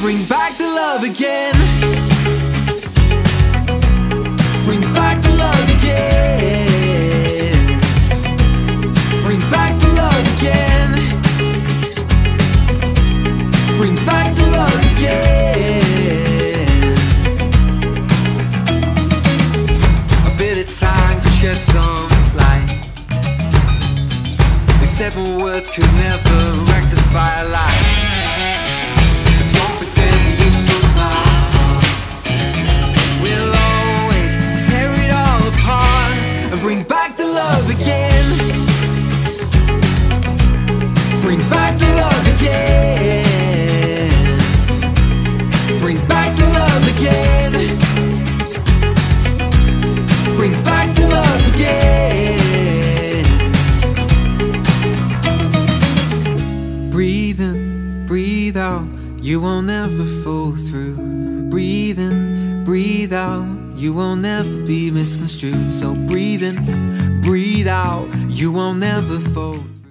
Bring back the love again. Bring back the love again. Bring back the love again. Bring back the love again. A bit of time to shed some light. They said words could never rectify a love again. Bring back the love again. Bring back the love again. Bring back the love again. Breathe in, breathe out. You won't ever fall through. Breathe in, breathe out. You won't ever be misconstrued. So breathe in, breathe out. You won't ever fall through.